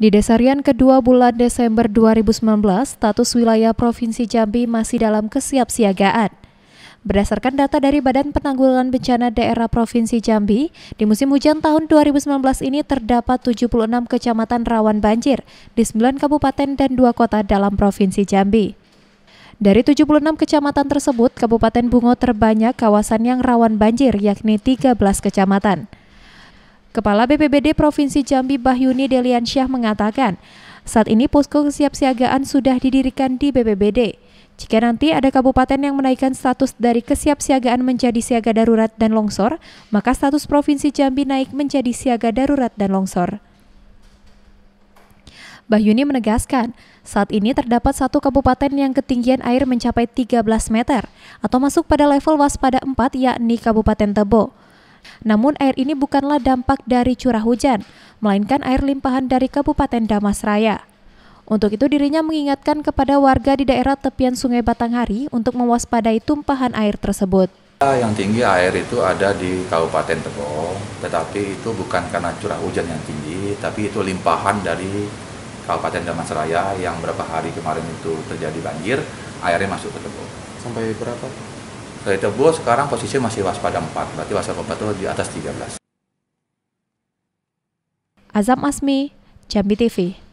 Di desarian kedua bulan Desember 2019, status wilayah Provinsi Jambi masih dalam kesiapsiagaan. Berdasarkan data dari Badan Penanggulangan Bencana Daerah Provinsi Jambi, di musim hujan tahun 2019 ini terdapat 76 kecamatan rawan banjir di 9 kabupaten dan 2 kota dalam Provinsi Jambi. Dari 76 kecamatan tersebut, Kabupaten Bungo terbanyak kawasan yang rawan banjir, yakni 13 kecamatan. Kepala BPBD Provinsi Jambi Bahyuni Deliansyah mengatakan, saat ini posko kesiapsiagaan sudah didirikan di BPBD. Jika nanti ada kabupaten yang menaikkan status dari kesiapsiagaan menjadi siaga darurat dan longsor, maka status Provinsi Jambi naik menjadi siaga darurat dan longsor. Bahyuni menegaskan, saat ini terdapat satu kabupaten yang ketinggian air mencapai 13 meter atau masuk pada level waspada 4 yakni Kabupaten Tebo. Namun air ini bukanlah dampak dari curah hujan, melainkan air limpahan dari Kabupaten Damasraya. Untuk itu dirinya mengingatkan kepada warga di daerah tepian Sungai Batanghari untuk mewaspadai tumpahan air tersebut. Yang tinggi air itu ada di Kabupaten Tebo, tetapi itu bukan karena curah hujan yang tinggi, tapi itu limpahan dari Kabupaten Damasraya yang berapa hari kemarin itu terjadi banjir, airnya masuk ke Tebo. Sampai berapa? Dari Tebo sekarang posisi masih waspada 4, berarti waspada 4 itu di atas 13. Azam Asmi, Jambi TV.